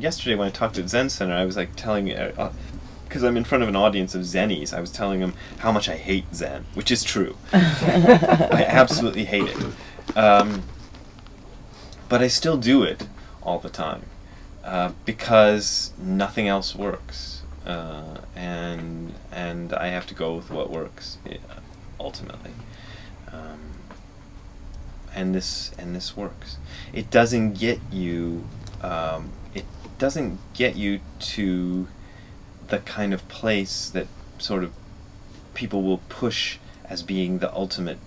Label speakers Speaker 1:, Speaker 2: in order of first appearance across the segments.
Speaker 1: yesterday when I talked at Zen Center, I was like telling because uh, I'm in front of an audience of Zennies, I was telling them how much I hate Zen, which is true. I absolutely hate it. Um, but I still do it all the time uh, because nothing else works, uh, and and I have to go with what works yeah, ultimately. Um, and this and this works. It doesn't get you. Um, it doesn't get you to the kind of place that sort of people will push as being the ultimate,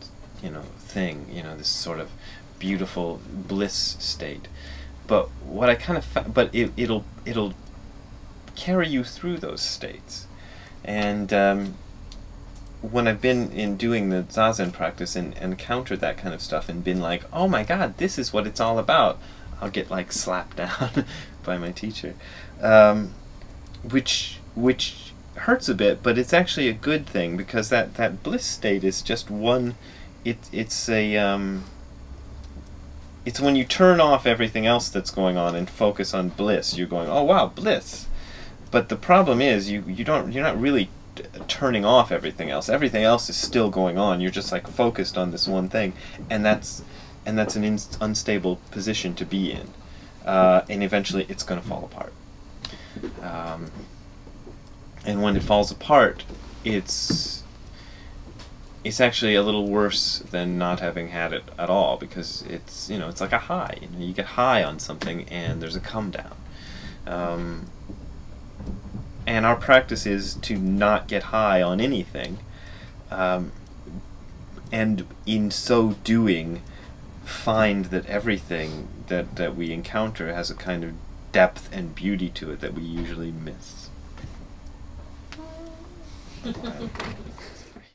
Speaker 1: you know, thing. You know, this sort of beautiful bliss state. But what I kind of but it, it'll it'll carry you through those states, and um, when I've been in doing the zazen practice and encountered that kind of stuff and been like, oh my god, this is what it's all about, I'll get like slapped down by my teacher, um, which which hurts a bit, but it's actually a good thing because that that bliss state is just one. It it's a um, it's when you turn off everything else that's going on and focus on bliss. You're going, oh wow, bliss. But the problem is you you don't you're not really turning off everything else. Everything else is still going on. You're just like focused on this one thing, and that's and that's an unstable position to be in. Uh, and eventually, it's going to fall apart. Um, and when it falls apart, it's it's actually a little worse than not having had it at all because it's you know it's like a high. You, know, you get high on something, and there's a come down. Um, and our practice is to not get high on anything um, and in so doing find that everything that, that we encounter has a kind of depth and beauty to it that we usually miss